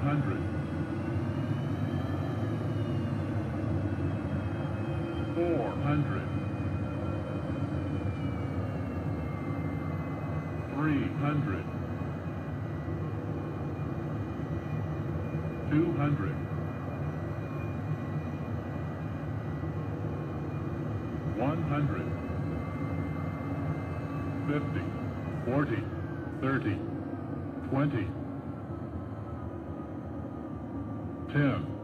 100. Four hundred. Three hundred. Two hundred. One hundred. Fifty. Forty. Thirty. Twenty ten.